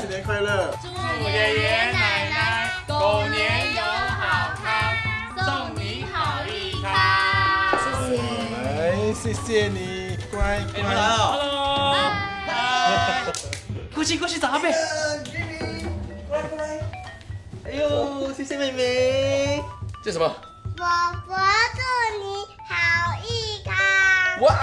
新年快乐。祝爷爷奶奶狗年有好康送你好运康谢谢。哎谢谢你乖你们来了 hello 过去过去找阿贝哎呦谢谢妹妹。这什么？我我祝你好一开哇。